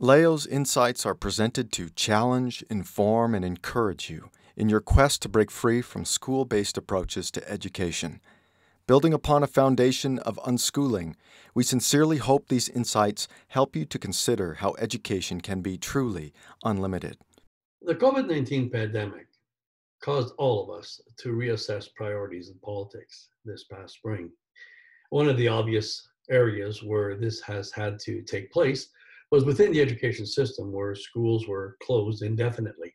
Leo's insights are presented to challenge, inform, and encourage you in your quest to break free from school based approaches to education. Building upon a foundation of unschooling, we sincerely hope these insights help you to consider how education can be truly unlimited. The COVID 19 pandemic caused all of us to reassess priorities in politics this past spring. One of the obvious areas where this has had to take place was within the education system where schools were closed indefinitely.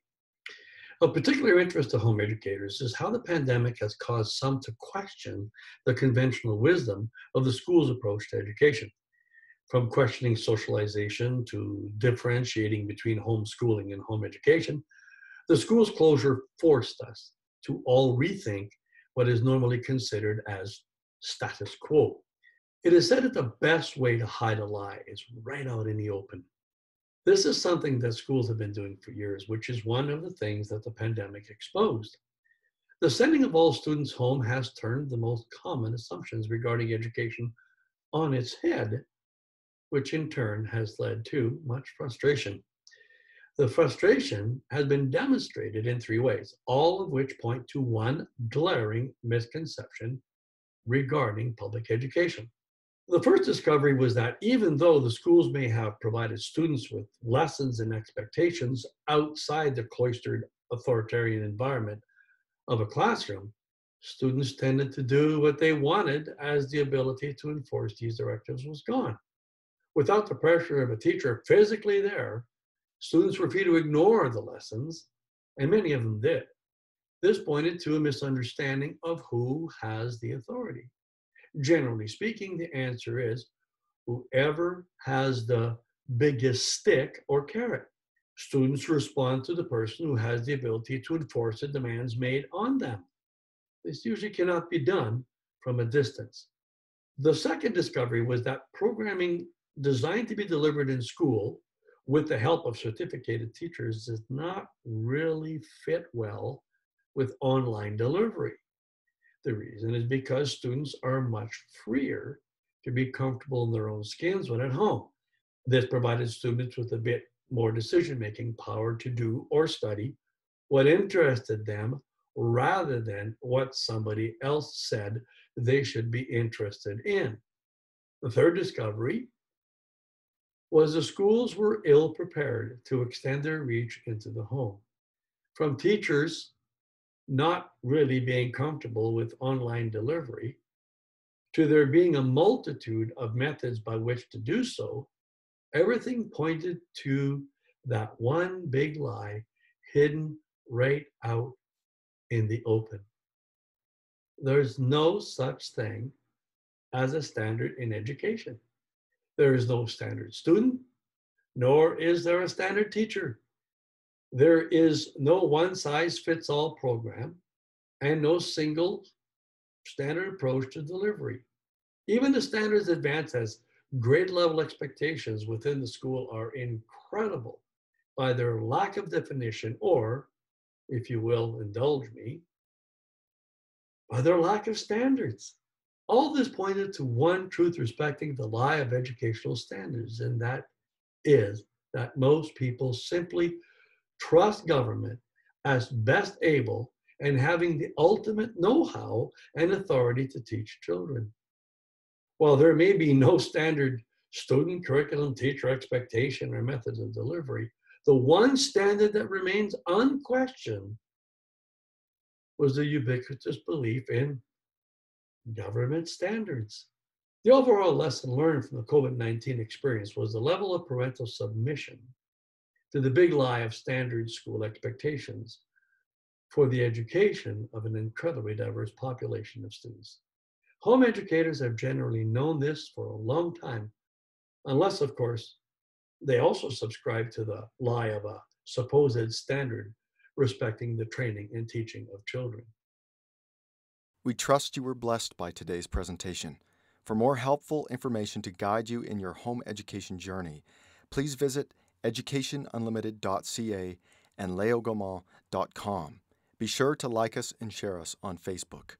Of particular interest to home educators is how the pandemic has caused some to question the conventional wisdom of the school's approach to education. From questioning socialization to differentiating between homeschooling and home education, the school's closure forced us to all rethink what is normally considered as status quo. It is said that the best way to hide a lie is right out in the open. This is something that schools have been doing for years, which is one of the things that the pandemic exposed. The sending of all students home has turned the most common assumptions regarding education on its head, which in turn has led to much frustration. The frustration has been demonstrated in three ways, all of which point to one glaring misconception regarding public education. The first discovery was that even though the schools may have provided students with lessons and expectations outside the cloistered authoritarian environment of a classroom, students tended to do what they wanted as the ability to enforce these directives was gone. Without the pressure of a teacher physically there, students were free to ignore the lessons, and many of them did. This pointed to a misunderstanding of who has the authority. Generally speaking, the answer is whoever has the biggest stick or carrot. Students respond to the person who has the ability to enforce the demands made on them. This usually cannot be done from a distance. The second discovery was that programming designed to be delivered in school with the help of certificated teachers does not really fit well with online delivery. The reason is because students are much freer to be comfortable in their own skins when at home. This provided students with a bit more decision making power to do or study what interested them rather than what somebody else said they should be interested in. The third discovery was the schools were ill prepared to extend their reach into the home. From teachers not really being comfortable with online delivery to there being a multitude of methods by which to do so, everything pointed to that one big lie hidden right out in the open. There's no such thing as a standard in education. There is no standard student, nor is there a standard teacher. There is no one size fits all program and no single standard approach to delivery. Even the standards advanced as grade level expectations within the school are incredible by their lack of definition, or, if you will indulge me, by their lack of standards. All this pointed to one truth respecting the lie of educational standards, and that is that most people simply trust government as best able and having the ultimate know how and authority to teach children. While there may be no standard student curriculum, teacher expectation, or methods of delivery, the one standard that remains unquestioned was the ubiquitous belief in government standards. The overall lesson learned from the COVID 19 experience was the level of parental submission to the big lie of standard school expectations for the education of an incredibly diverse population of students. Home educators have generally known this for a long time, unless, of course, they also subscribe to the lie of a supposed standard respecting the training and teaching of children. We trust you were blessed by today's presentation. For more helpful information to guide you in your home education journey, please visit educationunlimited.ca and leogaumont.com. Be sure to like us and share us on Facebook.